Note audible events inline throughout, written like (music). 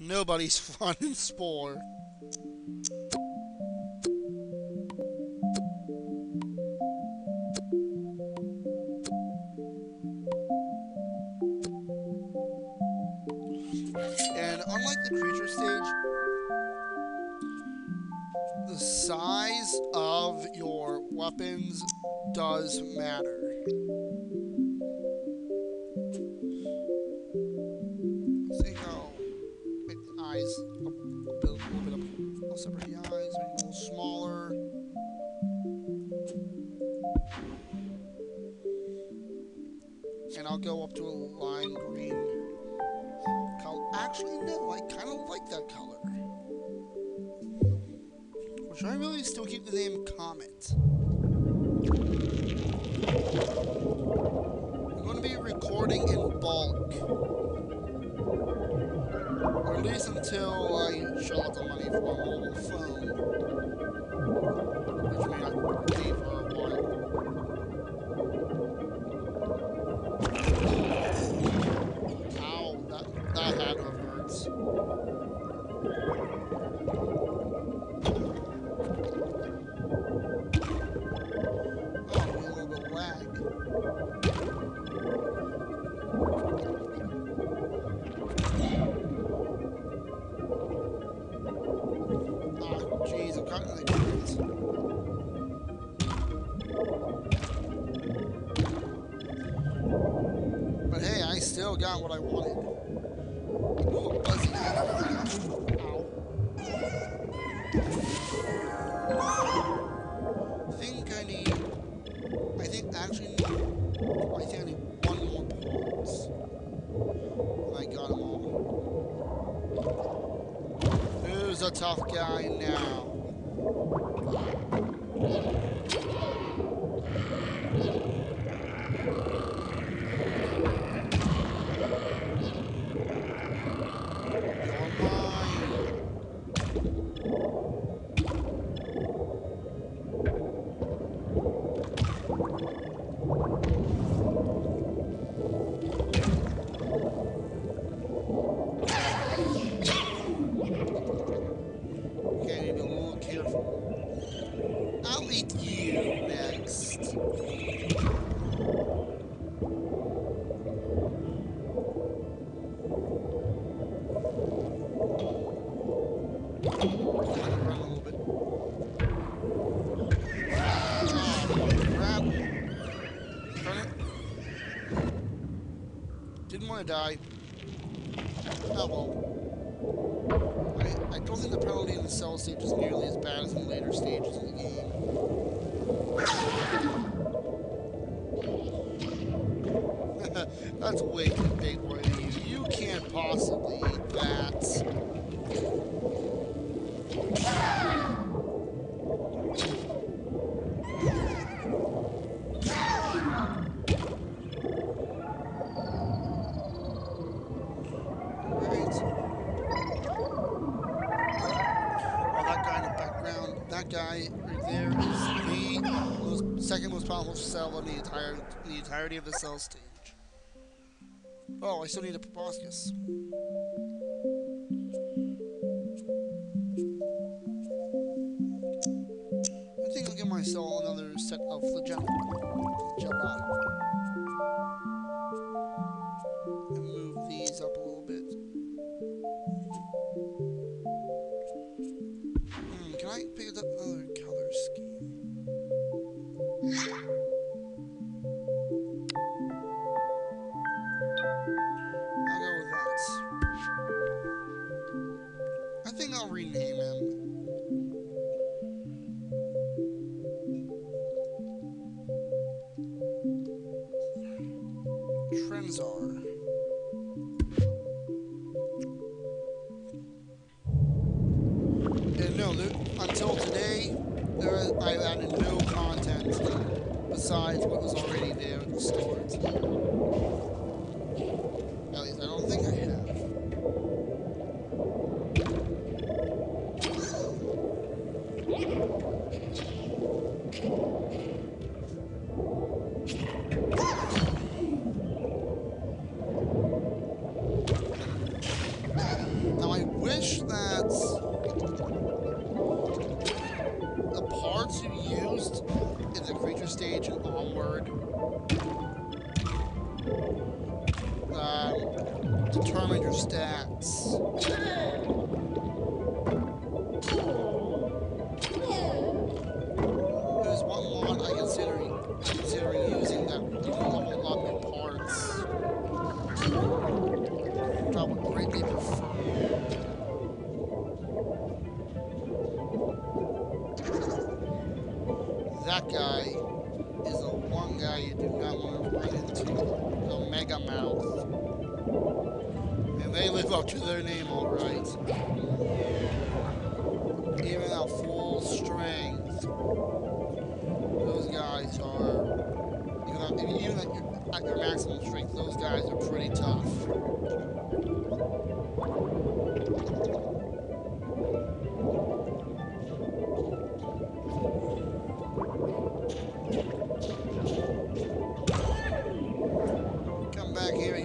Nobody's (laughs) fun in Spore. And unlike the creature stage, the size of your weapons does matter. And I'll go up to a lime green color. Actually, no, I kind of like that color. Or should I really still keep the name Comet? I'm going to be recording in bulk. Or at least until I shell out the money for my mobile phone. Which may not be for a while. Still got what I wanted. Ooh, a buzzy. Ow. think I need. I think actually. I think I need one more points. I got them all. Who's a tough guy now? Didn't want to die. Oh well. I, I don't think the penalty in the cell stage is nearly as bad as in later stages of the game. (laughs) That's way too big for you. You can't possibly eat that. Right. Oh, that guy in the background, that guy right there is the most, second most powerful cell in the entire the entirety of the cell stage. Oh, I still need a proboscis. I think I'll give myself another set of flagella. Flagella. I'll rename him. Trenzar. And no, until today, there I added no content besides what was already there at the start. Determine your stats. There's one mod I consider considering using that whole lot more parts. Which I would greatly prefer. That guy is the one guy you do To their name alright. Even at full strength, those guys are even at, even at your maximum strength, those guys are pretty tough.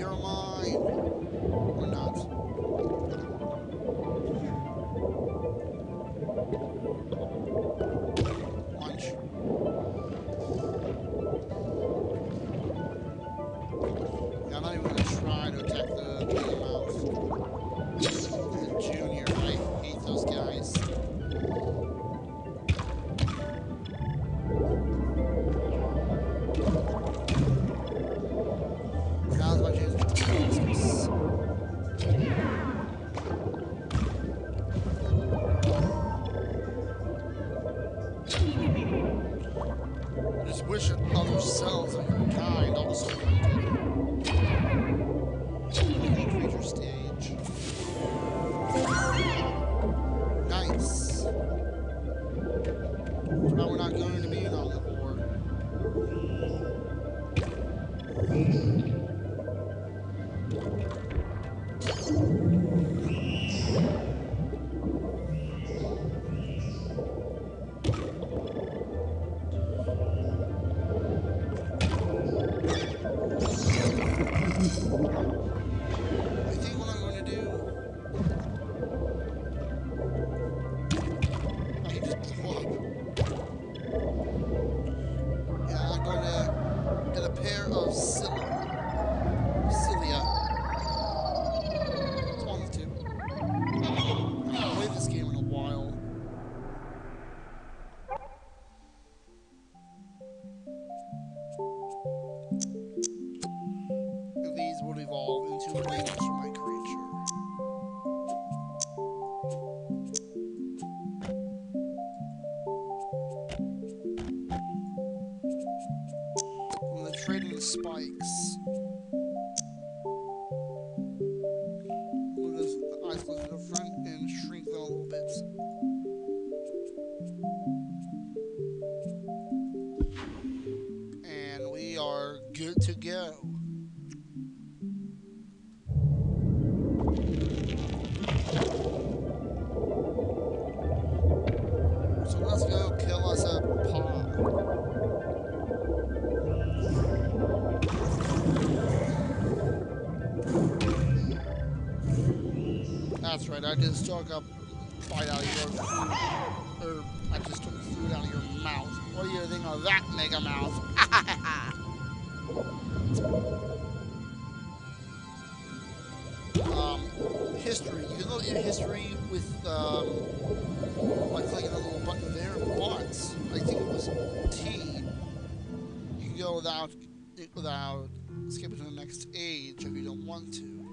You're mine. Or not. I just wish that other cells of your kind also in the creature stage. Nice. Now we're not going to be an omnivore. I spikes. I just took a bite out of your food. Or I just took food out of your mouth. What do you think of that, Mega Mouth? (laughs) um, history. You can look at history with um, by clicking the little button there, but I think it was T. You can go without without skipping to the next age if you don't want to.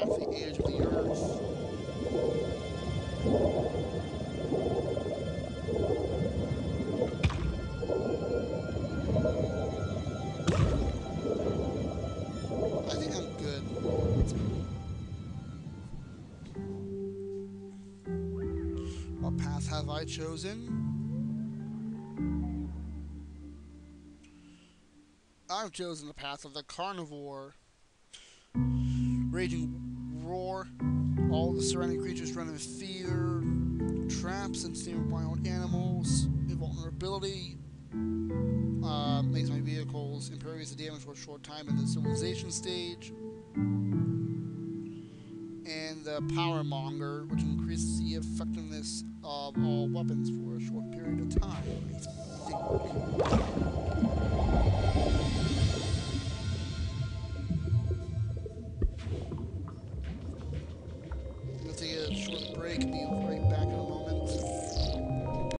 The of the Earth. I think I'm good. What path have I chosen? I've chosen the path of the carnivore. Raging roar, all the surrounding creatures run in fear, traps and ensnared wild animals, invulnerability, uh, makes my vehicles impervious to damage for a short time in the civilization stage. And the Power Monger, which increases the effectiveness of all weapons for a short period of time.